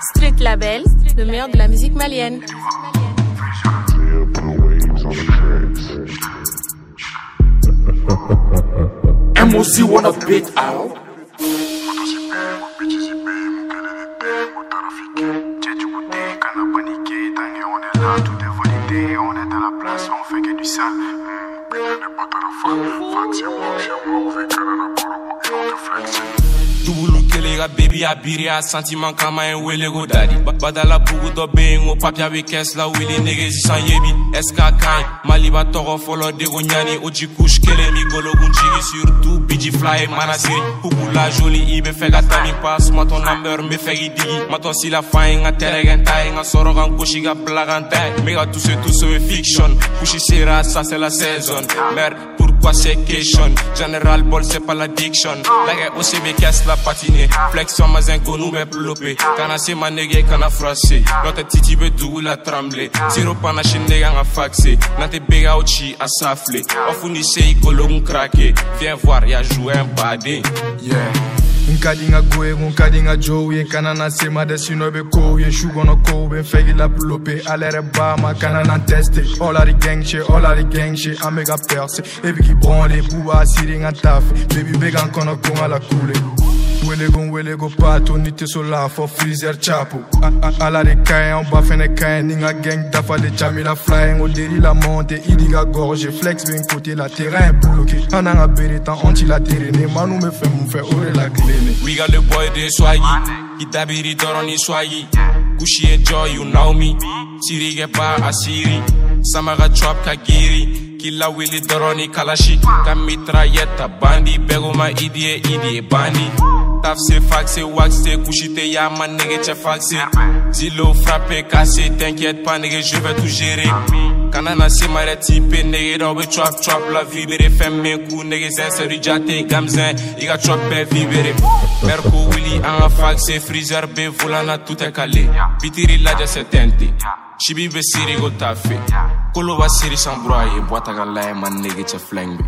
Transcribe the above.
Street Label, le meilleur de la musique malienne. MOC wanna beat out. Tout est validé, on est dans la place, on fait que du sale. Moi, c'est moi, on fait Canada, Borobo, et on te flex. Dubulu kele ka a sentiment kama en wele go dadi Ba- Badala bugu dɔ be yen o papiya la wele nege sisan yebi Est-ce qu'a kaɲi Mali b'a tɔgɔ fɔlɔ dego ɲani o ji couche kelen mi gologun jigi surtout biji fila ye mana siri Kuku la jolie i be fɛ ka taa min passe ma ton number n be fɛ k'i digi ma ton sila fa ye n ka tɛrɛkɛ n ta ye n ka sɔrɔ ka n gosi ka bila ka n ta ye ye fiction sera c'est la saison. Merde question General ball c'est pas l'addiction. Like OCB casse la patinée? Flexion ma zinco nous me plopé Kana se ma nege kana frassé L'autre titi be dougou la tremblé. Zero pana nege nga faxé Nante bega ochi a saflé Ofuni se ikolo craqué. Viens voir y'a joué un badé Yeah. Nkadi nga goe ko nkadi nga jow ye kana na sema de sino be kow ye su kɔnɔ kow be fɛgi la pulope ale yɛrɛ ba ma kana na teste. All of the gang shit all of the gang shit an be ka perse. E bi k'i branle buba siri nga tafe. Baby be kan kɔnɔ ko nga la kule wele ko wele ko pato ni tɛ so la fɔ freezer chapo. Ala de ka ɲi anw ba fɛnɛ ka ɲi ni nga gang dafale camila fila ye ngo deri la monte i di ka gorge flex be n kote la terrain bloqué. An n'an ka bere tan an ci la tere ne manu be fɛn mun fɛ o de la tile ne We got the boy de swaggy Itabiri toro ni swaggy Kushi enjoy you know me. Siri ge ba asiri Samaga chop ka giri Killa wili dɔrɔn kalashi, kalasi bandi bɛɛ ko ma bandi. Tafse faxe waxe kushi te ya ma nege cɛ zilo frappe kase t'inquiète pas nege je vais tout gérer. Kana na se ma yɛrɛ tipe nege chop chop la vibere fɛn min ku nege sɛnsɛri jate gamzɛn i ka chop bɛɛ vibere Merko wuli an ka faxe frizɛr be volana tout est calé. Bitiri la sɛ tɛnte chibi be siriko tafe Koloba city sans broyer, boîte à galère, man nigga, it's a fling